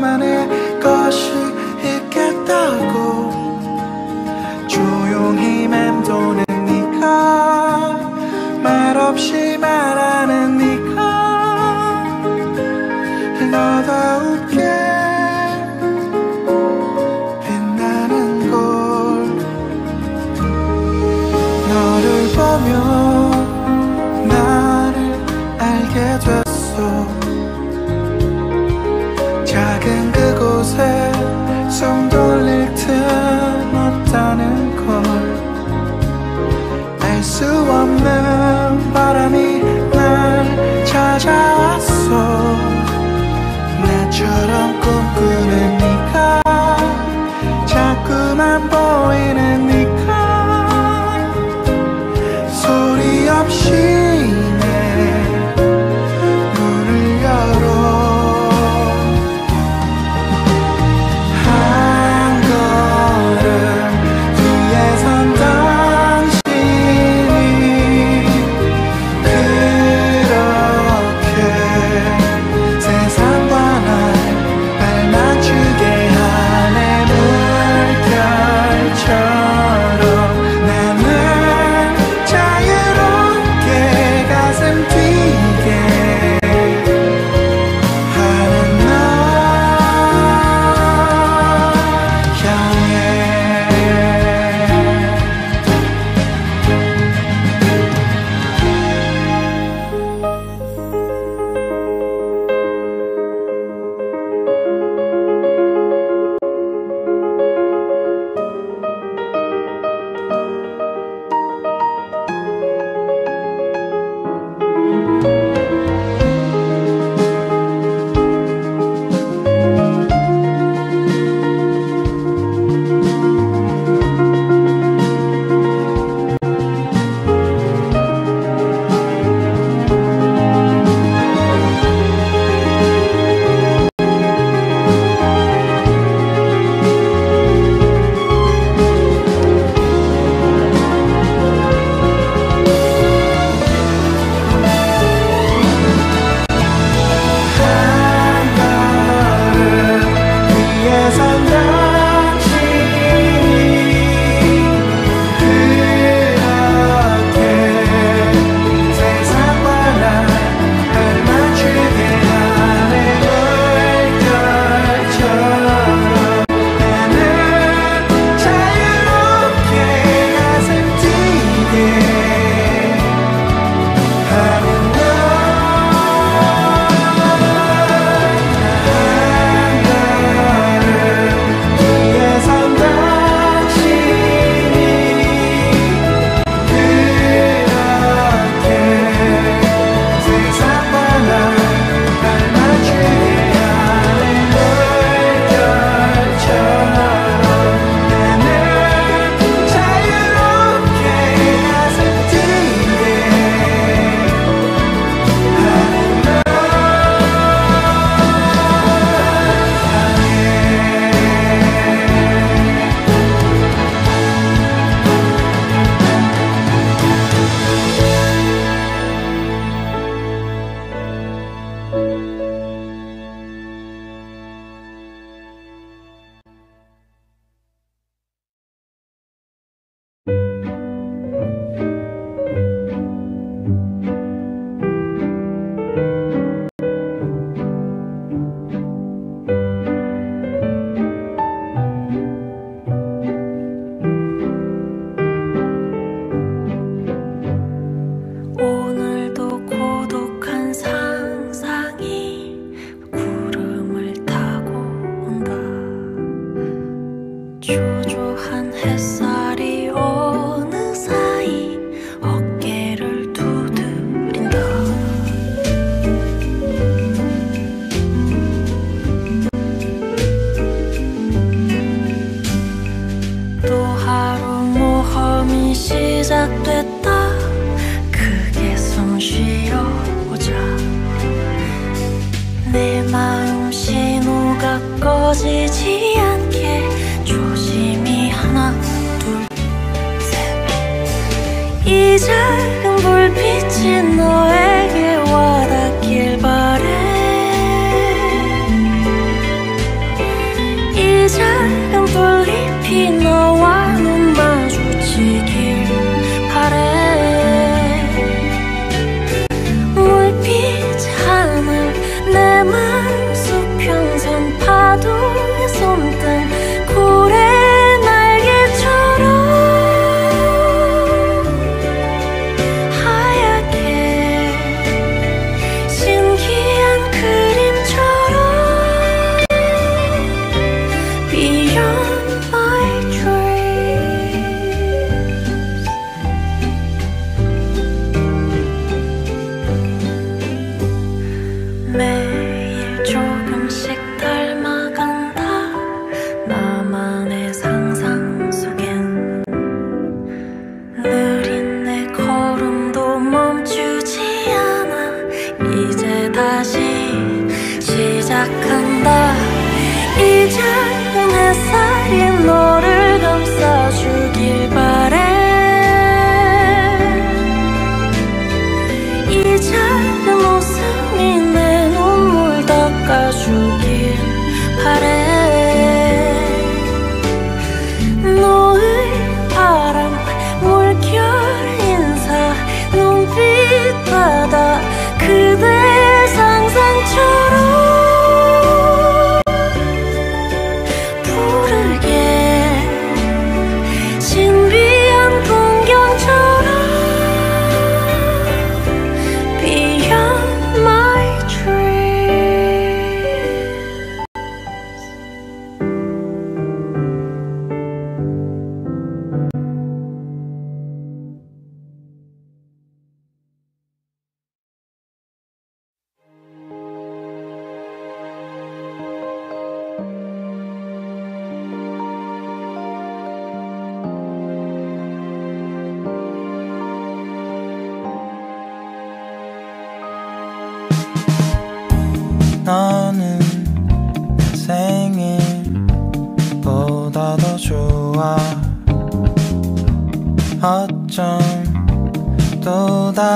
나만의 것이 시작됐다. 그게 숨 쉬어보자. 내 마음 신호가 꺼지지 않게 조심히 하나 둘셋이 작은 불빛이 너의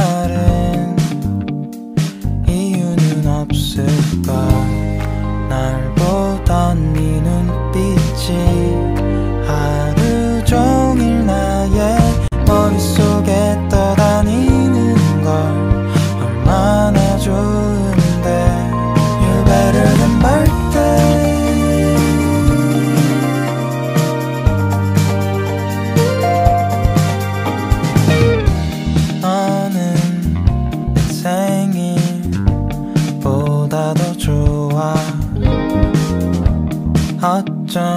다른 이유는 없을까 좋아 어쩜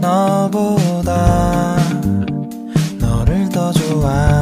너보다 너를 더 좋아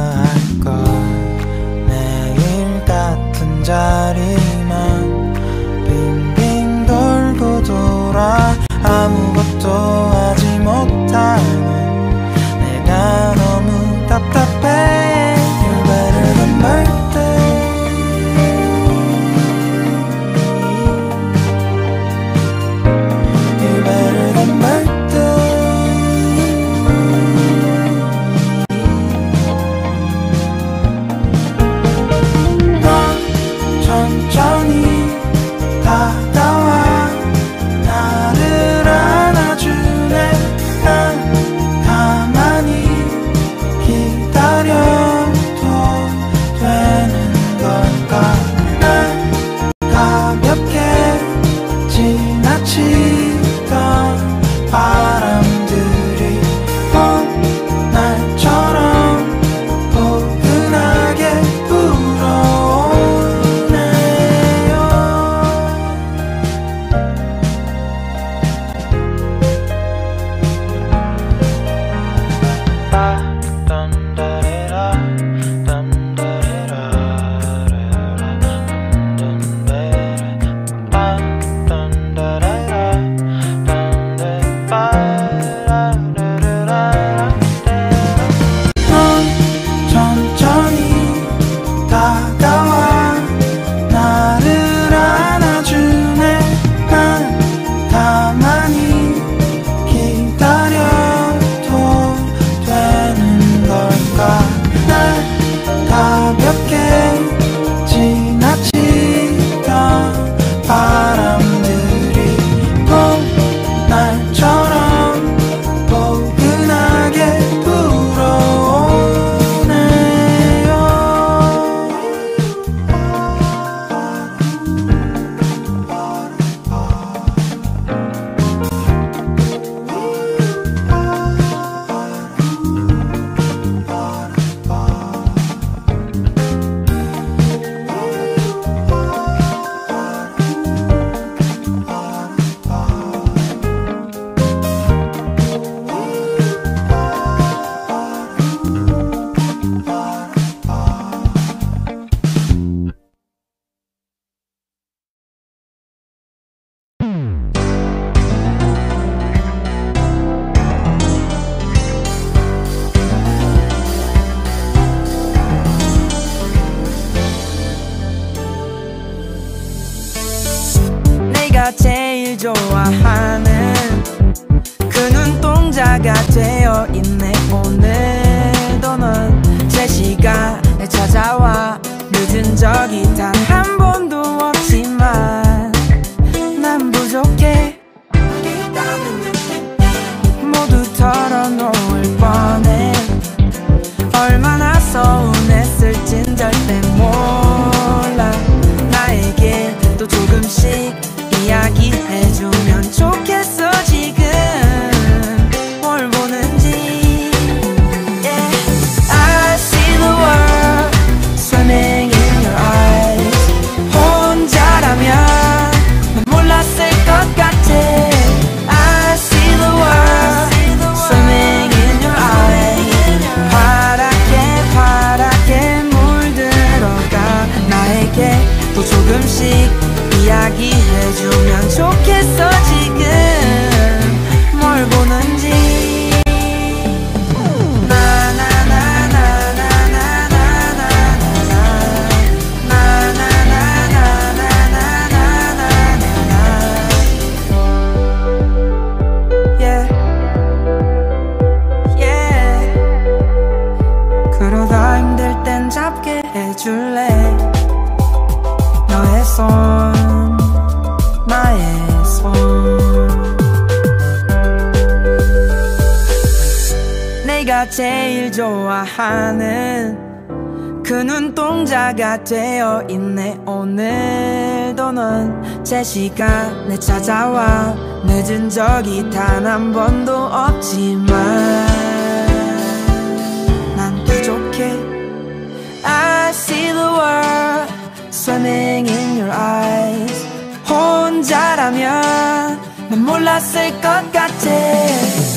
오늘도 넌제 시간에 찾아와 늦은 적이 단한 번. 조금씩 이야기해주면 좋겠어 지금. 뭘 보는지. 제일 좋아하는 그 눈동자가 되어 있네. 오늘도 넌 제 시간에 찾아와. 늦은 적이 단 한 번도 없지만 난 부족해. I see the world swimming in your eyes. 혼자라면 난 몰랐을 것 같아.